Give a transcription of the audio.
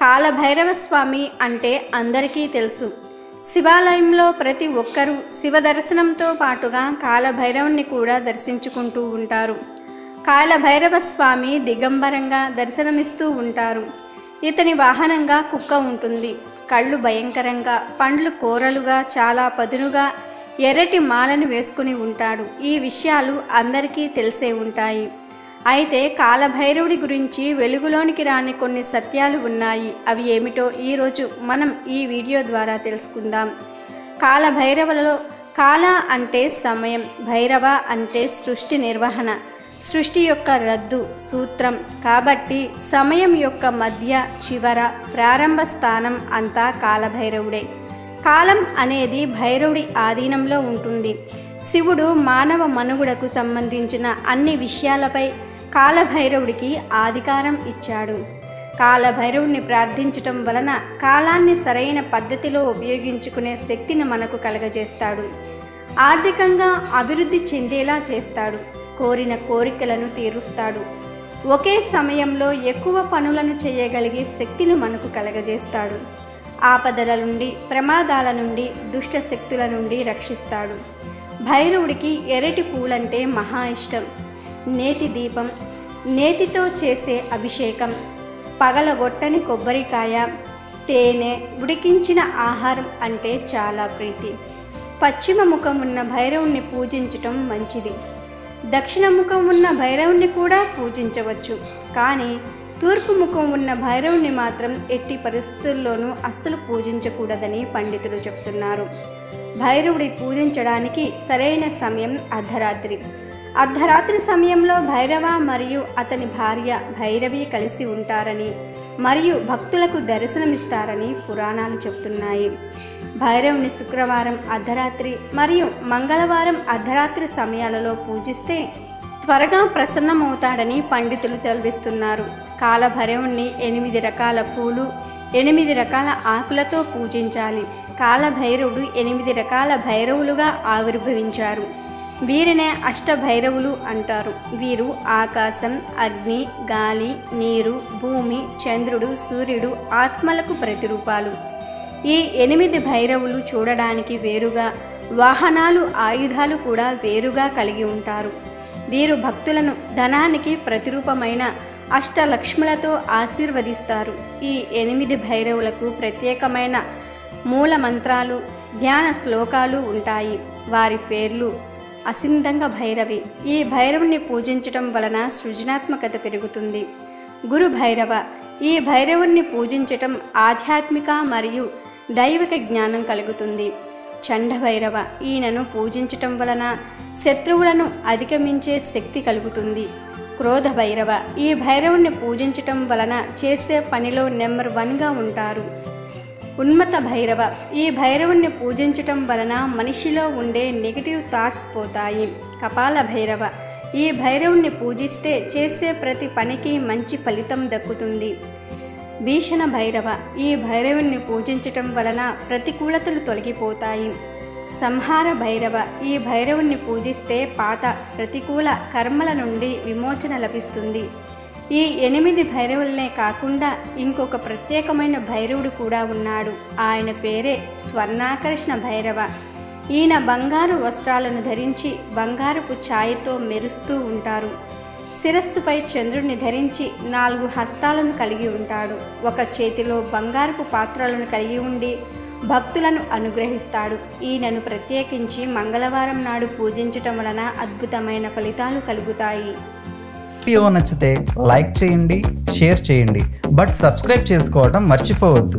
కాలభైరవ స్వామి అంటే అందరికీ తెలుసు. శివాలయంలో ప్రతి ఒక్కరూ శివ దర్శనంతో పాటుగా కాలభైరవుని కూడా దర్శించుకుంటూ ఉంటారు. కాలభైరవ స్వామి దిగంబరంగా దర్శనమిస్తూ ఉంటారు. ఇతని వాహనంగా కుక్క ఉంటుంది. కళ్ళు భయంకరంగా పండ్లు కూరలుగా చాలా పదునుగా ఎర్రటి మాలను వేసుకుని ఉంటాడు. ఈ విషయాలు అందరికీ తెలిసే ఉంటాయి. అయితే కాలభైరవుడి గురించి వెలుగులోనికి రాని కొన్ని సత్యాలు ఉన్నాయి. అవి ఏమిటో ఈరోజు మనం ఈ వీడియో ద్వారా తెలుసుకుందాం. కాలభైరవులలో కాల అంటే సమయం భైరవ అంటే సృష్టి నిర్వహణ. సృష్టి యొక్క రద్దు సూత్రం. కాబట్టి సమయం యొక్క మధ్య చివర ప్రారంభ స్థానం అంతా కాలభైరవుడే. కాలం అనేది భైరవుడి ఆధీనంలో ఉంటుంది. శివుడు మానవ మనుగుడకు సంబంధించిన అన్ని విషయాలపై కాలభైరవుడికి ఆధికారం ఇచ్చాడు. కాలభైరవుడిని ప్రార్థించటం వలన కాలాన్ని సరైన పద్ధతిలో ఉపయోగించుకునే శక్తిని మనకు కలగజేస్తాడు. ఆర్థికంగా అభివృద్ధి చెందేలా చేస్తాడు. కోరిన కోరికలను తీరుస్తాడు. ఒకే సమయంలో ఎక్కువ పనులను చేయగలిగే శక్తిని మనకు కలగజేస్తాడు. ఆపదల నుండి ప్రమాదాల నుండి దుష్ట శక్తుల నుండి రక్షిస్తాడు. భైరవుడికి ఎరటి పూలంటే మహా ఇష్టం. నేతి దీపం నేతితో చేసే అభిషేకం పగలగొట్టని కొబ్బరికాయ తేనె ఉడికించిన ఆహారం అంటే చాలా ప్రీతి. పశ్చిమ ముఖం ఉన్న భైరవుణ్ణి పూజించటం మంచిది. దక్షిణ ముఖం ఉన్న భైరవుణ్ణి కూడా పూజించవచ్చు. కానీ తూర్పు ముఖం ఉన్న భైరవుణ్ణి మాత్రం ఎట్టి పరిస్థితుల్లోనూ అస్సలు పూజించకూడదని పండితులు చెప్తున్నారు. భైరవుడి పూజించడానికి సరైన సమయం అర్ధరాత్రి. అర్ధరాత్రి సమయంలో భైరవ మరియు అతని భార్య భైరవి కలిసి ఉంటారని మరియు భక్తులకు దర్శనమిస్తారని పురాణాలు చెప్తున్నాయి. భైరవుని శుక్రవారం అర్ధరాత్రి మరియు మంగళవారం అర్ధరాత్రి సమయాలలో పూజిస్తే త్వరగా ప్రసన్నమవుతాడని పండితులు తెలివిస్తున్నారు. కాలభైరవుణ్ణి ఎనిమిది రకాల పూలు ఎనిమిది రకాల ఆకులతో పూజించాలి. కాలభైరవుడు ఎనిమిది రకాల భైరవులుగా ఆవిర్భవించారు. వీరినే అష్టభైరవులు అంటారు. వీరు ఆకాశం అగ్ని గాలి నీరు భూమి చంద్రుడు సూర్యుడు ఆత్మలకు ప్రతిరూపాలు. ఈ ఎనిమిది భైరవులు చూడడానికి వేరుగా వాహనాలు ఆయుధాలు కూడా వేరుగా కలిగి ఉంటారు. వీరు భక్తులను ధనానికి ప్రతిరూపమైన అష్టలక్ష్ములతో ఆశీర్వదిస్తారు. ఈ ఎనిమిది భైరవులకు ప్రత్యేకమైన మూల మంత్రాలు ధ్యాన శ్లోకాలు ఉంటాయి. వారి పేర్లు అసిందంగ భైరవి. ఈ భైరవుని పూజించటం వలన సృజనాత్మకత పెరుగుతుంది. గురు భైరవ ఈ భైరవుణ్ణి పూజించటం ఆధ్యాత్మిక మరియు దైవిక జ్ఞానం కలుగుతుంది. చండభైరవ ఈయనను పూజించటం వలన శత్రువులను అధిగమించే శక్తి కలుగుతుంది. క్రోధ భైరవ ఈ భైరవుణ్ణి పూజించటం వలన చేసే పనిలో నెంబర్ వన్గా ఉంటారు. ఉన్మత భైరవ ఈ భైరవుణ్ణి పూజించటం వలన మనిషిలో ఉండే నెగిటివ్ థాట్స్ పోతాయి. కపాల భైరవ ఈ భైరవుణ్ణి పూజిస్తే చేసే ప్రతి పనికి మంచి ఫలితం దక్కుతుంది. భీషణ భైరవ ఈ భైరవుణ్ణి పూజించటం వలన ప్రతికూలతలు తొలగిపోతాయి. సంహార భైరవ ఈ భైరవుణ్ణి పూజిస్తే పాత ప్రతికూల కర్మల నుండి విమోచన లభిస్తుంది. ఈ ఎనిమిది భైరవులనే కాకుండా ఇంకొక ప్రత్యేకమైన భైరవుడు కూడా ఉన్నాడు. ఆయన పేరే స్వర్ణాకర్షణ భైరవ. ఈయన బంగారు వస్త్రాలను ధరించి బంగారుపు ఛాయతో మెరుస్తూ ఉంటారు. శిరస్సుపై చంద్రుడిని ధరించి నాలుగు హస్తాలను కలిగి ఉంటాడు. ఒక చేతిలో బంగారపు పాత్రలను కలిగి ఉండి భక్తులను అనుగ్రహిస్తాడు. ఈయనను ప్రత్యేకించి మంగళవారం నాడు పూజించటం వలన అద్భుతమైన ఫలితాలు కలుగుతాయి. వీడియో నచ్చితే లైక్ చేయండి షేర్ చేయండి. బట్ సబ్స్క్రైబ్ చేసుకోవడం మర్చిపోవద్దు.